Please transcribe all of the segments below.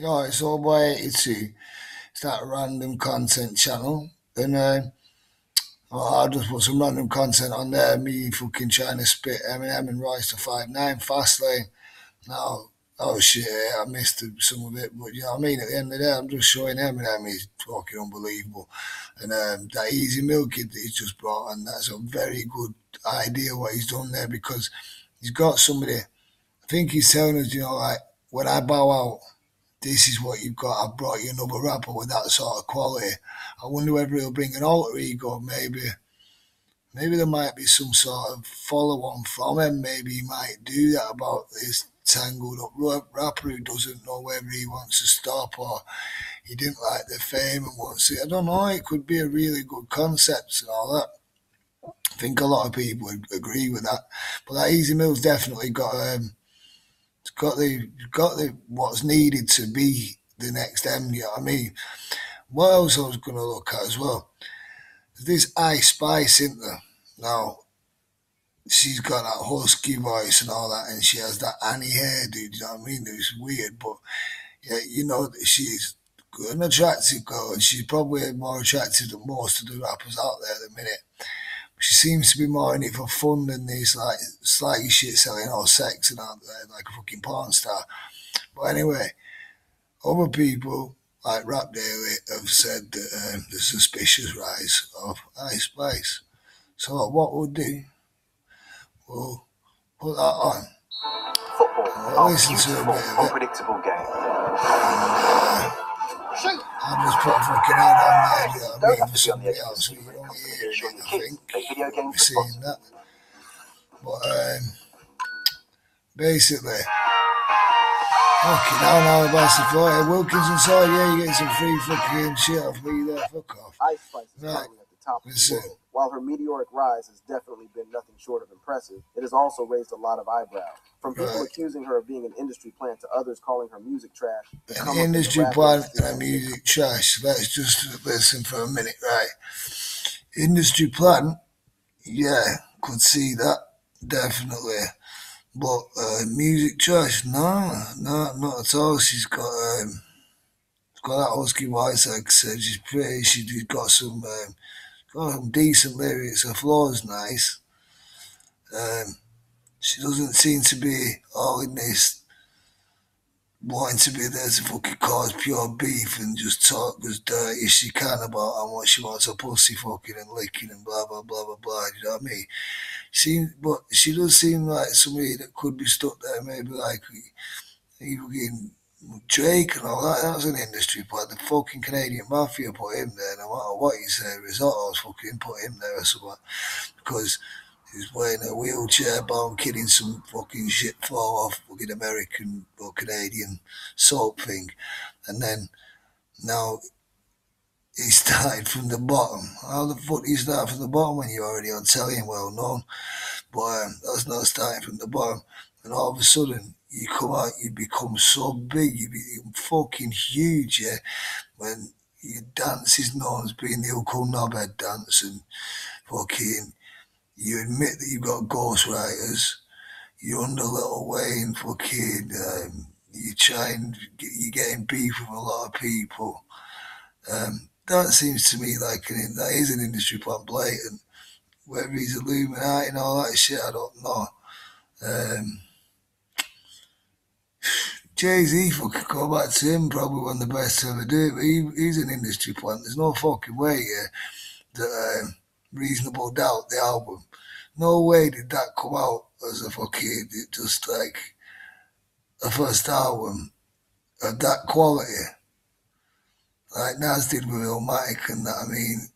Yeah, it's all by 82. It's that random content channel. And uh, I'll just put some random content on there. Me fucking trying to spit Eminem and Royce da 5 9 fast lane. Now, oh shit, I missed some of it. But you know what I mean? At the end of the day, I'm just showing Eminem he's fucking unbelievable. And um, that Ez Mil kid that he's just brought and that's a very good idea what he's done there because he's got somebody. I think he's telling us, you know, like, when I bow out, this is what you've got. I've brought you another rapper with that sort of quality. I wonder whether he'll bring an alter ego, maybe. Maybe there might be some sort of follow on from him. Maybe he might do that about this tangled up rapper who doesn't know whether he wants to stop or he didn't like the fame and wants it. I don't know. It could be a really good concept and all that. I think a lot of people would agree with that. But that Ez Mil's definitely got um, got the got the what's needed to be the next M. You know what I mean? What else I was going to look at as well? This Ice Spice, isn't there? Now, she's got that husky voice and all that, and she has that Annie hair, dude. You know what I mean? It's weird, but yeah, you know that she's and attractive girl, and she's probably more attractive than most of the rappers out there at the minute she seems to be more in it for fun than these like slightly shit selling or sex and out there like a fucking porn star. But anyway, other people like Rap Daily have said that um, the suspicious rise of Ice Spice. So what we'll do, we'll put that on. Football, a listen to a bit of it. unpredictable game. And, uh, I just put fucking ad on there, you know what I mean, for somebody else who don't hear it, I think. You're seeing that. But, um, basically, fucking hell now about the floor. Wilkinson side, yeah, you get some free fucking shit off me there, fuck off. Right. at the top of the world. While her meteoric rise has definitely been nothing short of impressive, it has also raised a lot of eyebrows. From people right. accusing her of being an industry plant to others calling her music trash. An industry plant and music trash. Let's just listen for a minute, right? Industry plant, yeah, could see that, definitely. But uh, music trash, no, no, not at all. She's got um, got that husky voice, like I said. She's pretty. She's got some um, some decent lyrics. Her flow's nice. Um, she doesn't seem to be all in this wanting to be there to fucking cause pure beef and just talk as dirty as she can about how much she wants a pussy fucking and licking and blah blah blah blah blah. You know what I mean? She, but she does seem like somebody that could be stuck there, maybe like even Drake and all that. That was an industry but The fucking Canadian mafia put him there. No matter what you say, Rizzuto's fucking put him there or something because He's wearing a wheelchair bound kid in some fucking shit fall off fucking American or Canadian soap thing. And then now he started from the bottom. How the fuck do you start from the bottom when you're already on telly and well known? But um, that's not starting from the bottom. And all of a sudden, you come out, you become so big, you become fucking huge, yeah. When your dance is known as being the Uncle Knobhead dance and fucking you admit that you've got ghostwriters, you're under Lil Wayne fucking, um, you try and you're getting beef with a lot of people. Um, that seems to me like an, that is an industry plant blatant. Whether he's Illuminati and all that shit, I don't know. Um, Jay Z fucking go back to him, probably one of the best to ever do it, he, he's an industry plant. There's no fucking way, yeah, that um, Reasonable Doubt, the album, no way did that come out as a fucking just like a first album of that quality. Like Nas did with Illmatic and that. I mean,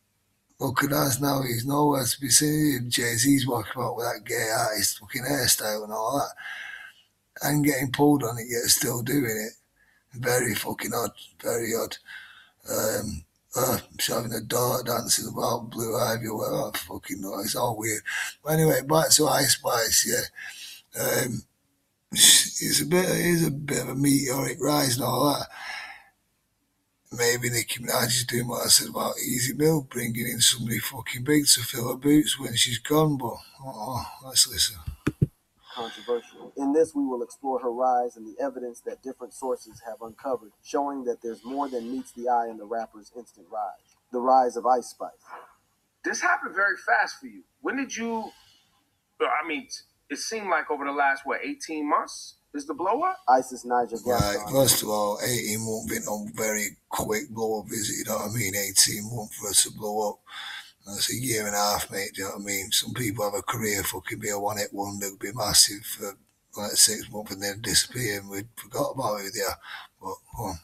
look at Nas now, he's nowhere to be seen. Jay Z's walking about with that gay artist fucking hairstyle and all that. And getting pulled on it, yet still doing it. Very fucking odd, very odd. Um, uh, having a daughter dancing about Blue Ivy whatever. I fucking know. It's all weird. But anyway, back to Ice Spice, yeah. Um, it's a bit, it is a bit of a meteoric rise and all that. Maybe Nicki Minaj is doing what I said about Ez Mil, bringing in somebody fucking big to fill her boots when she's gone. But oh, let's listen. Controversial. In this, we will explore her rise and the evidence that different sources have uncovered, showing that there's more than meets the eye in the rapper's instant rise. The rise of Ice Spice. This happened very fast for you. When did you? I mean, it seemed like over the last what 18 months is the blow up? ISIS Naija Right, first of all, 18 months been a very quick blow up, is it? You know what I mean? 18 months for us to blow up. That's a year and a half, mate. Do you know what I mean? Some people have a career fucking be a one hit wonder, be massive for like six months and then disappear and we forgot about who they. But, well,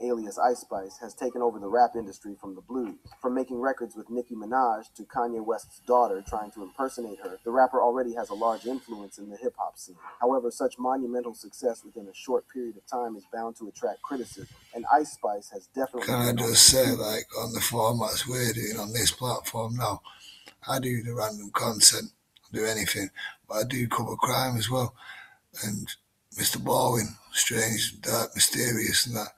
alias Ice Spice, has taken over the rap industry from the blues. From making records with Nicki Minaj to Kanye West's daughter trying to impersonate her, the rapper already has a large influence in the hip hop scene. However, such monumental success within a short period of time is bound to attract criticism, and Ice Spice has definitely. Can I just say, like, on the formats we're doing on this platform now, I do the random content, I do anything, but I do cover crime as well. And Mr. Baldwin, strange, dark, mysterious, and that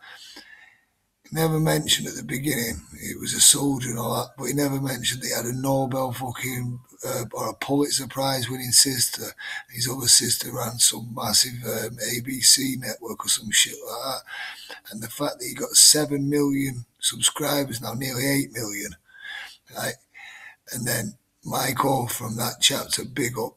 never mentioned at the beginning he was a soldier and all that, but he never mentioned that he had a Nobel fucking uh, or a Pulitzer Prize winning sister. His other sister ran some massive um, ABC network or some shit like that. And the fact that he got 7 million subscribers now, nearly 8 million, right? And then Michael from that chapter, big up,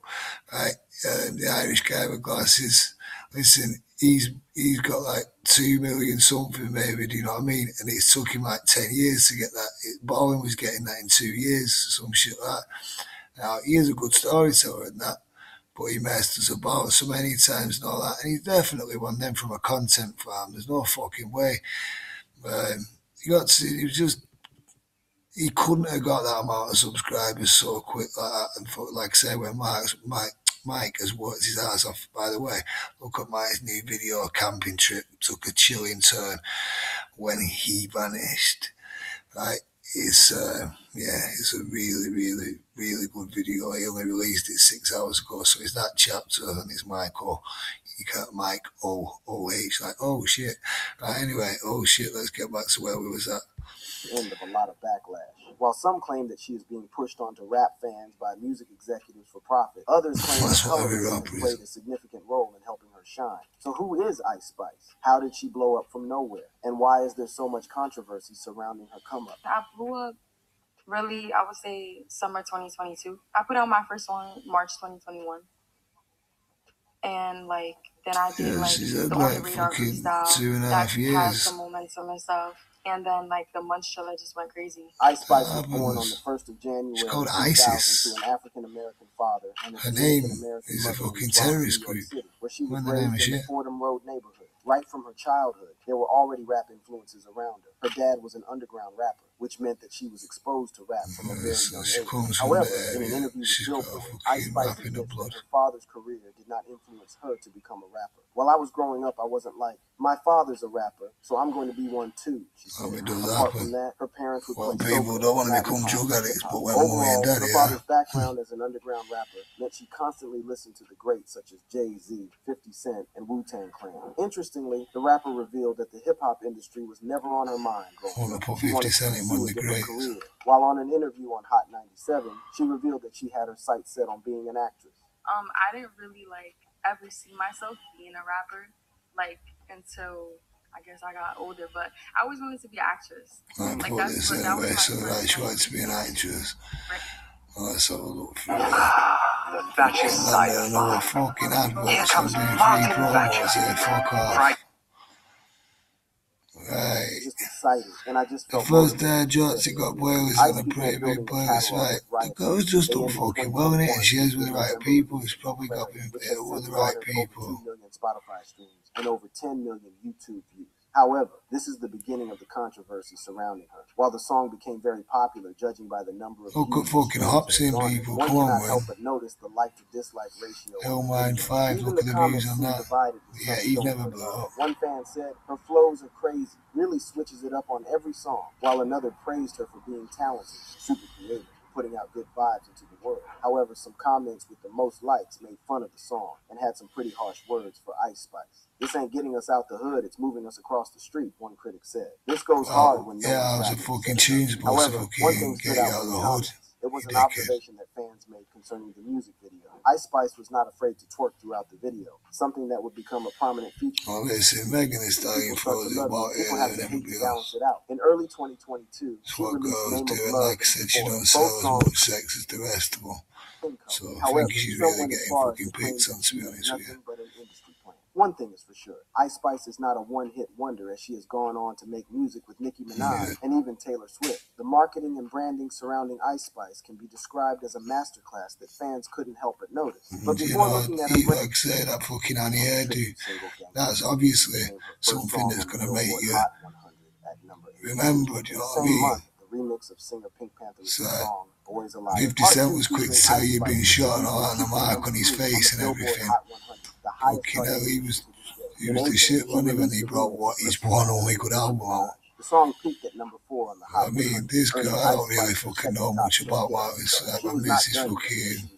right? Uh, the Irish guy with glasses. Listen, he's he's got like two million something maybe, do you know what I mean? And it took him like ten years to get that. Baldwin was getting that in two years, some shit like that. Now he is a good storyteller and that, but he messed us about so many times and all that. And he's definitely one them from a content farm. There's no fucking way. Um, he got to, he was just he couldn't have got that amount of subscribers so quick like that. And for, like say, when Mark's Mike Mike has worked his ass off. By the way, look at Mike's new video camping trip. Took a chilling turn when he vanished. Right? It's uh, yeah, it's a really, really, really good video. He only released it six hours ago, so it's that chapter and it's Michael. You can't Mike O O H like oh shit. Right, anyway, oh shit. Let's get back to where we was at. End of a lot of backlash. While some claim that she is being pushed onto rap fans by music executives for profit, others claim that television played a significant role in helping her shine. So who is Ice Spice? How did she blow up from nowhere? And why is there so much controversy surrounding her come up? I blew up really, I would say summer 2022. I put out my first one March 2021. And like then I did yeah, like the on the radar freestyle two and a half that years. has some momentum and stuff and then like the months I just went crazy. Ice Spice was born on the first of January it's called ISIS. to an African American father and Her name is a fucking terrorist group. City, where she was raised in the Fordham Road neighborhood. Right from her childhood, there were already rap influences around her. Her dad was an underground rapper, which meant that she was exposed to rap from a very young age. However, in an interview with Billboard, Ice Spice admits that her father's career did not influence her to become a rapper. While I was growing up, I wasn't like, my father's a rapper, so I'm going to be one too. She said. Apart from that, her parents would well, play people don't want to become drug addicts, but when Overall, and daddy, her father's background as an underground rapper meant she constantly listened to the greats such as Jay Z, 50 Cent, and Wu Tang Clan. Interestingly, the rapper revealed that the hip hop industry was never on her mind. Growing up. She wanted to pursue a different career. While on an interview on Hot 97, she revealed that she had her sights set on being an actress. Um, I didn't really like ever see myself being a rapper, like until I guess I got older, but I always wanted to be an actress. I like, that's this what, that was so right, she wanted to be an actress. Right. Well, let's have a look through The Thatcher side. I know what fucking adverts I'm doing free promos here, fuck off. Right. Right. Just excited, and I just the first day Johnson got Wales in a pretty big place, right? The girl's just done fucking well in it, and she is with the right people. It's probably got with the right people. Spotify streams and over 10 million YouTube views. However, this is the beginning of the controversy surrounding her. While the song became very popular, judging by the number of oh, good fucking hops in people. One Come on, help but notice the like to dislike ratio. Hell mind five. Look at the views on that. Yeah, he never blew up. One fan said her flows are crazy, really switches it up on every song, while another praised her for being talented, super creative putting out good vibes into the world. However, some comments with the most likes made fun of the song and had some pretty harsh words for Ice Spice. This ain't getting us out the hood, it's moving us across the street, one critic said. This goes oh, hard when Yeah, I was a fucking tunes boss, However, one thing stood out, out of the hood. It was an observation that fans made concerning the music video. Ice Spice was not afraid to twerk throughout the video, something that would become a prominent feature. Oh, well, listen, Megan Thee Stallion throws it about People have to hate to balance it out. In early 2022, it's what girls do, and like I said, she don't sell as much sex as the rest of them. So I However, think she's really getting fucking picked on, to be honest with you. One thing is for sure, Ice Spice is not a one-hit wonder as she has gone on to make music with Nicki Minaj and even Taylor Swift. The marketing and branding surrounding Ice Spice can be described as a masterclass that fans couldn't help but notice. Mm-hmm. But before you know, looking at her like say that fucking on the air, dude. that's obviously something that's going to make you remember. Do you know what I mean? the remix of singer PinkPantheress so, song "Boy's a Liar." Fifty Cent was quick to say you've been shot and all and the mark on his face and everything. Fucking hell, he was he was the shit, wasn't when he brought what his one only good album out. The song peaked at number four on the Hot I mean, this girl, I don't really fucking know much about what this. This is fucking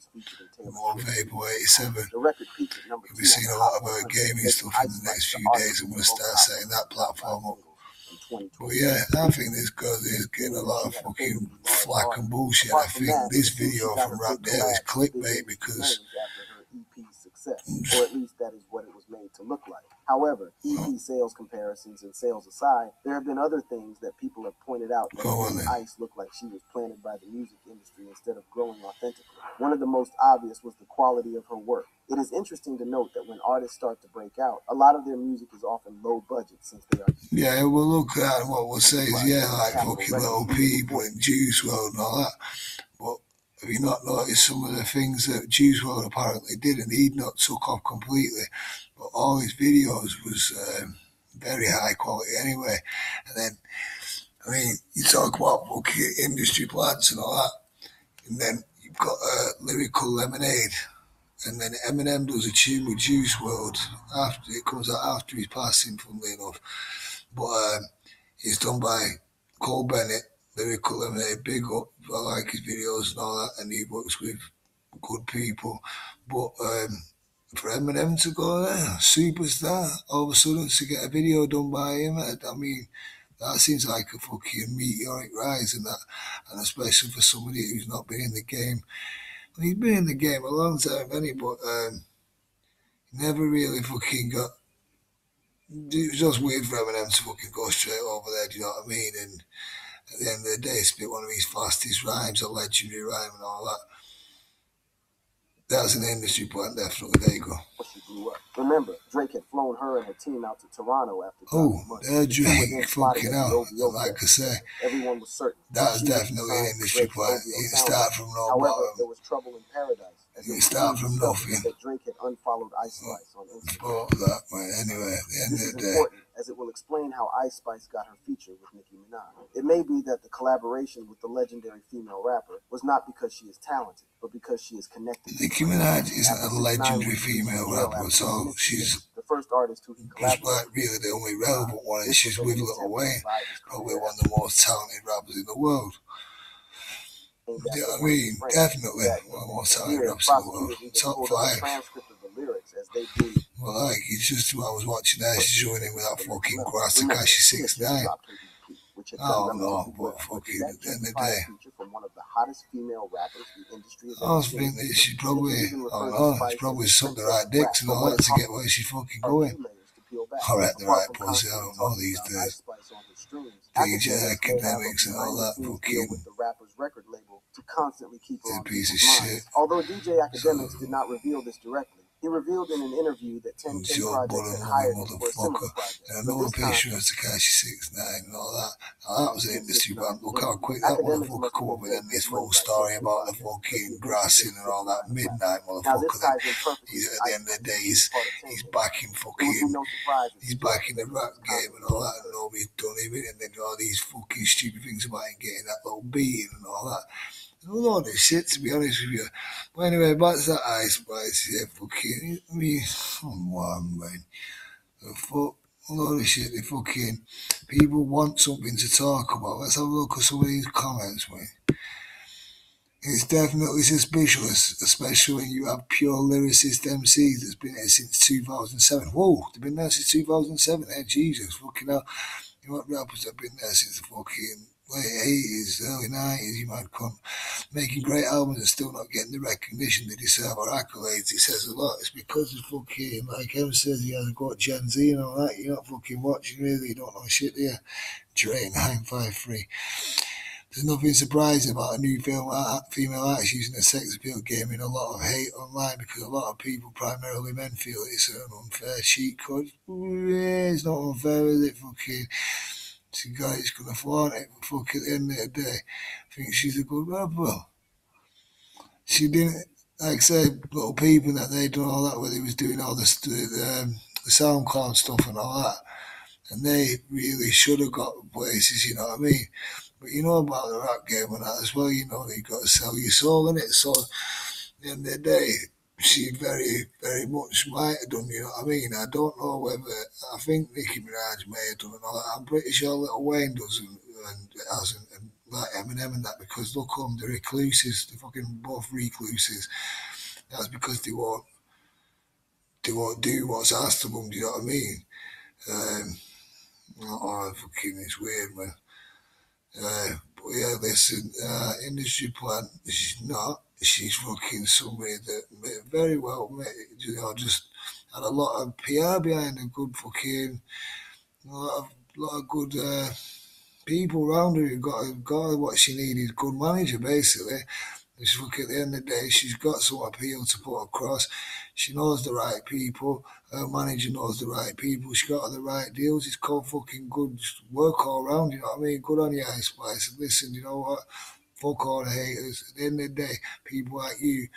more Vapor 87. You'll be seeing a lot of her gaming stuff in the next few days. I'm going to start setting that platform up. But yeah, I think this girl is getting a lot of fucking flack and bullshit. I think this video from Rap There is clickbait because or at least that is what it was made to look like. However, EP sales comparisons and sales aside, there have been other things that people have pointed out that made Ice look like she was planted by the music industry instead of growing authentically. One of the most obvious was the quality of her work. It is interesting to note that when artists start to break out, a lot of their music is often low budget since they are. Yeah, we'll look at what we'll say is, yeah, like fucking Lil Peep and Juice WRLD and all that. But have you not noticed some of the things that Juice WRLD apparently did and he'd not took off completely? But all his videos was um, very high quality anyway. And then, I mean, you talk about fucking industry plants and all that, and then you've got uh, Lyrical Lemonade, and then Eminem does a tune with Juice WRLD after it comes out after his passing, funnily enough. But um, it's done by Cole Bennett lyrical and a big up. I like his videos and all that, and he works with good people. But um, for Eminem to go there, superstar, all of a sudden to get a video done by him, I mean, that seems like a fucking meteoric rise, and that, and especially for somebody who's not been in the game. Well, he's been in the game a long time, he? But um, never really fucking got. It was just weird for Eminem to fucking go straight over there. Do you know what I mean? And at the end of the day, spit one of his fastest rhymes, a legendary rhyme and all that. That That's an industry point, definitely. There you go. Remember, Drake had flown her and her team out to Toronto after. Oh, there Drake fucking out. Like I say, everyone was certain. That was definitely an industry point. He start from no However, bottom. there was trouble in paradise. He start from nothing. That Drake had unfollowed Ice Spice on Instagram. that, man. Anyway, at the end this of the day. Important as it will explain how Ice Spice got her feature with Nicki Minaj. It may be that the collaboration with the legendary female rapper was not because she is talented, but because she is connected. Nicki Minaj isn't a legendary female rapper, so she's the first artist who he collaborated. like really the only relevant one, and she's with Lil Wayne, probably one of the most talented rappers in the world. Yeah, I mean, definitely one of the most talented rappers in the world. Top five lyrics as they do. Well, like, it's just I was watching that, she's joining with that fucking guy she's 6 9 Oh no, but fucking at the end of the day. From one of the hottest female rappers the industry I was thinking that she probably, I don't know, she's probably sucked the right dicks and all that to get where she's fucking going. Or at the right pussy, I don't know these days. DJ Akademiks and all that fucking. With the rapper's record label to constantly keep piece of shit. Although DJ Akademiks did not reveal this directly, he revealed in an interview that 10 K Projects had hired him for a similar project. And I know the picture of Tekashi 69 and all that. Now, that was an industry brand. Look how quick that motherfucker come up with this whole story about the fucking grassing and all that midnight motherfucker. Then he's, at the end of the day, he's, he's back in fucking, he's back in the rap game and all that, and nobody's done him. And then all these fucking stupid things about him getting that little beating and all that a lot of shit to be honest with you. But anyway, back to that ice spice, yeah, fucking, I mean, come on, man. The fuck, a lot of shit, they fucking, people want something to talk about. Let's have a look at some of these comments, man. It's definitely suspicious, especially when you have pure lyricist MCs that's been there since 2007. Whoa, they've been there since 2007. Hey, eh? Jesus, fucking hell. You know what rappers have been there since the fucking late 80s, early 90s, you might come making great albums and still not getting the recognition they deserve or accolades. It says a lot. It's because of fucking, like Em says, he has got Gen Z and all that. You're not fucking watching, really. You don't know shit, there. Dre 953. There's nothing surprising about a new film female artist using a sex appeal game in a lot of hate online because a lot of people, primarily men, feel it's an unfair cheat code. It's not unfair, is it? Fucking she guy's gonna flaunt it. Fuck at the end of the day, I think she's a good rapper. She didn't, like I said, little people that they done all that where they was doing all this, the, um, the SoundCloud stuff and all that, and they really should have got places. You know what I mean? But you know about the rap game and that as well. You know you got to sell your soul in it. So at the end of the day, she very, very much might have done, you know what I mean? I don't know whether, I think Nicki Minaj may have done it. I'm pretty sure Lil Wayne doesn't and hasn't, and like Eminem and that, because look on, the recluses, they're fucking both recluses. That's because they won't, they won't do what's asked of them, do you know what I mean? Um, oh, fucking, it's weird, man. Uh, but yeah, listen, uh, industry plant, she's not she's fucking somebody that very well, you know, just had a lot of PR behind a good fucking, a lot of, lot of good uh, people around her who got, got what she needed, good manager basically. Just look at the end of the day, she's got some appeal to put across. She knows the right people. Her manager knows the right people. She got the right deals. It's called fucking good work all around. You know what I mean? Good on your Ice Spice. Listen, you know what? Fuck all the haters. At the end of the day, people like you,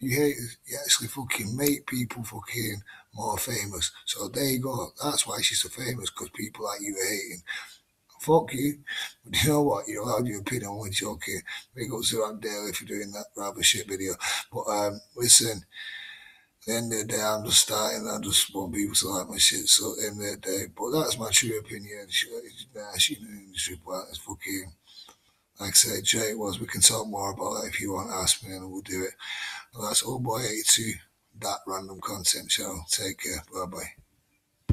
you haters, you actually fucking make people fucking more famous. So there you go. That's why she's so famous, because people like you are hating. Fuck you. But you know what? You're allowed your opinion when you're okay. Big up to Rap Daily for doing that rather shit video. But um, listen, the end of the day, I'm just starting. I just want people to like my shit. So end of the day, but that's my true opinion. She, nah, she knew part. It's fucking like I said, Jay was. We can talk more about that if you want ask me, and we'll do it. Well, that's all boy 82, that random content show. Take care. Bye bye.